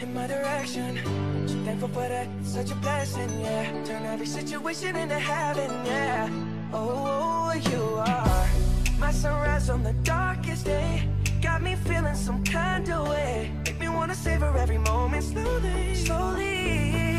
in my direction. So thankful for that, such a blessing, yeah. Turn every situation into heaven, yeah. Oh, you are my sunrise on the darkest day. Got me feeling some kind of way. Make me wanna savor every moment slowly, slowly.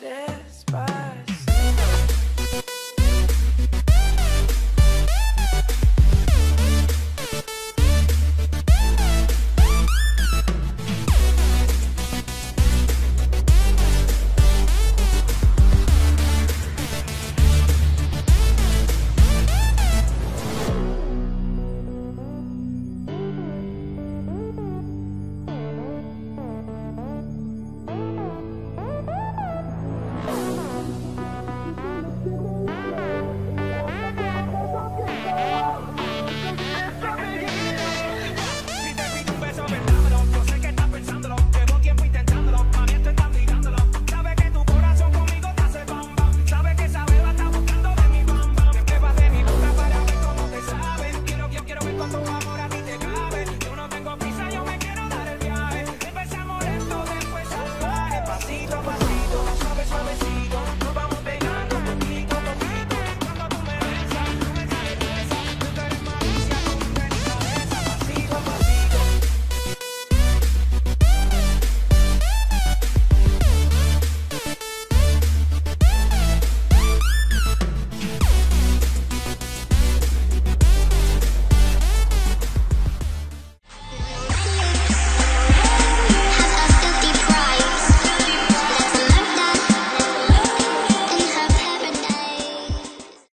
Malo